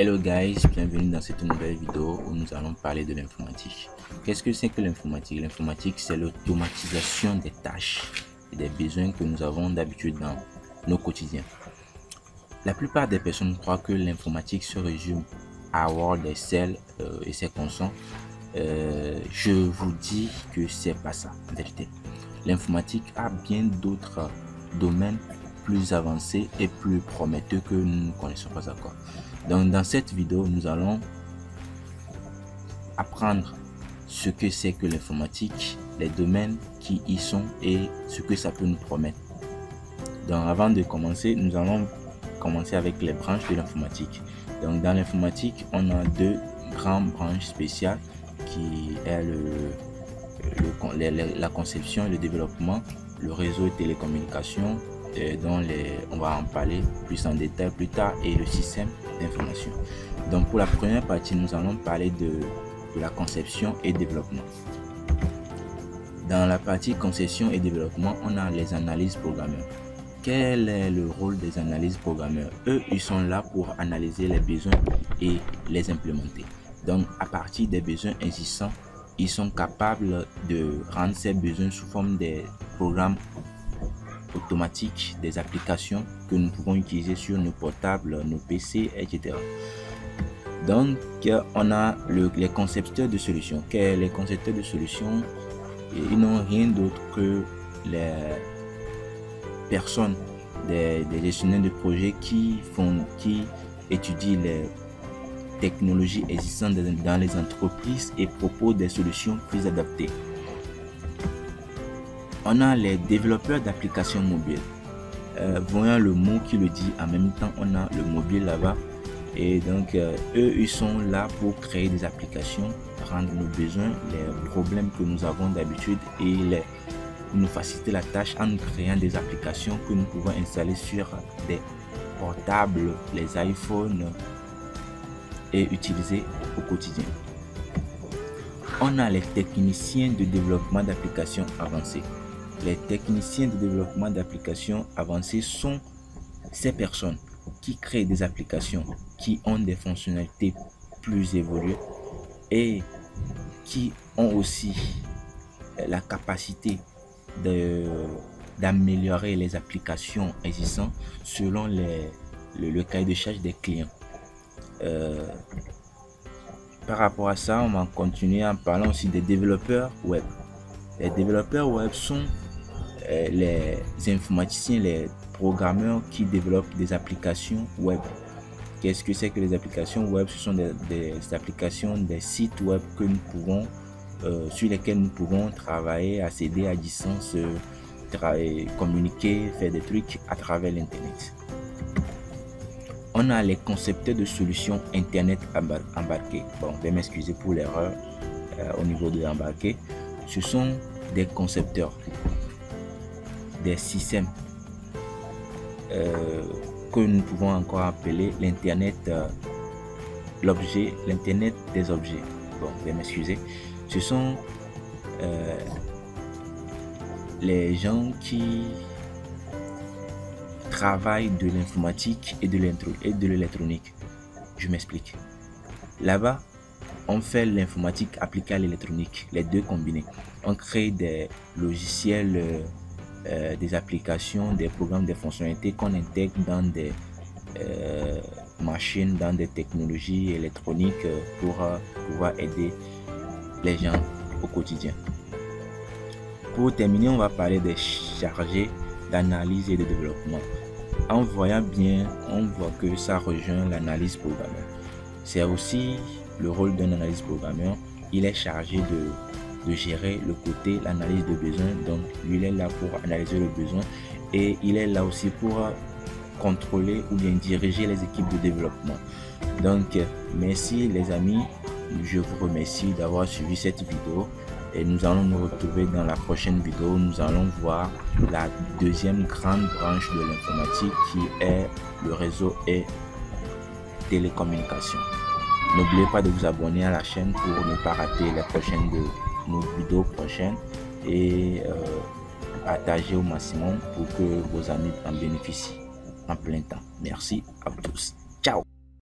Hello guys, bienvenue dans cette nouvelle vidéo où nous allons parler de l'informatique. Qu'est-ce que c'est que l'informatique? L'informatique, c'est l'automatisation des tâches et des besoins que nous avons d'habitude dans nos quotidiens. La plupart des personnes croient que l'informatique se résume à Word, Excel euh, et ses consons. Euh, je vous dis que c'est pas ça en vérité. L'informatique a bien d'autres domaines plus avancés et plus prometteux que nous ne connaissons pas encore. Donc dans cette vidéo, nous allons apprendre ce que c'est que l'informatique, les domaines qui y sont et ce que ça peut nous promettre. Donc avant de commencer, nous allons commencer avec les branches de l'informatique. Donc dans l'informatique, on a deux grandes branches spéciales qui est le, la conception et le développement, le réseau et télécommunications dont on va en parler plus en détail plus tard, et le système Donc pour la première partie, nous allons parler de, de la conception et développement. Dans la partie conception et développement, on a les analyses programmeurs. Quel est le rôle des analyses programmeurs? Eux, ils sont là pour analyser les besoins et les implémenter. Donc, à partir des besoins existants, ils sont capables de rendre ces besoins sous forme des programmes automatique des applications que nous pouvons utiliser sur nos portables, nos PC, etc. Donc, on a le, les concepteurs de solutions. Les concepteurs de solutions, ils n'ont rien d'autre que les personnes, des, des, gestionnaires de projets qui font, qui étudient les technologies existantes dans les entreprises et proposent des solutions plus adaptées on a les développeurs d'applications mobiles. Euh, voyons le mot qui le dit, en même temps, on a le mobile là-bas. Et donc, euh, eux, ils sont là pour créer des applications, rendre nos besoins, les problèmes que nous avons d'habitude et nous faciliter la tâche en créant des applications que nous pouvons installer sur des portables, les iPhones et utiliser au quotidien. On a les techniciens de développement d'applications avancées. Les techniciens de développement d'applications avancées sont ces personnes qui créent des applications qui ont des fonctionnalités plus évoluées et qui ont aussi la capacité d'améliorer les applications existantes selon le, cahier de charge des clients. Euh, par rapport à ça, on va continuer en parlant aussi des développeurs web. Les développeurs web sont euh, les informaticiens, les programmeurs qui développent des applications web. Qu'est-ce que c'est que les applications web? Ce sont des, applications, des sites web que nous pouvons, euh, sur lesquels nous pouvons travailler, accéder à distance, euh, communiquer, faire des trucs à travers l'Internet. On a les concepteurs de solutions Internet embarquées. Bon, je vais m'excuser pour l'erreur au niveau de l'embarqué. Ce sont des concepteurs des systèmes euh, que nous pouvons encore appeler l'internet euh, l'objet l'internet des objets. Bon vais m'excuser. Ce sont euh, les gens qui travaillent de l'informatique et de l'électronique. Je m'explique. Là-bas on fait l'informatique appliquée à l'électronique les deux combinés. On crée des logiciels euh, des applications, des programmes, des fonctionnalités qu'on intègre dans des euh, machines, dans des technologies électroniques euh, pour pouvoir aider les gens au quotidien. Pour terminer, on va parler des chargés d'analyse et de développement. En voyant bien, on voit que ça rejoint l'analyse programmeur. C'est aussi le rôle d'un analyse programmeur. Il est chargé de de gérer le côté, l'analyse de besoin. Donc, il est là pour analyser le besoin et il est là aussi pour contrôler ou bien diriger les équipes de développement. Donc, merci les amis. Je vous remercie d'avoir suivi cette vidéo et nous allons nous retrouver dans la prochaine vidéo. Nous allons voir la deuxième grande branche de l'informatique qui est le réseau et télécommunications. N'oubliez pas de vous abonner à la chaîne pour ne pas rater les prochaines vidéos nos vidéos prochaines et euh, partager au maximum pour que vos amis en bénéficient en plein temps. Merci à tous.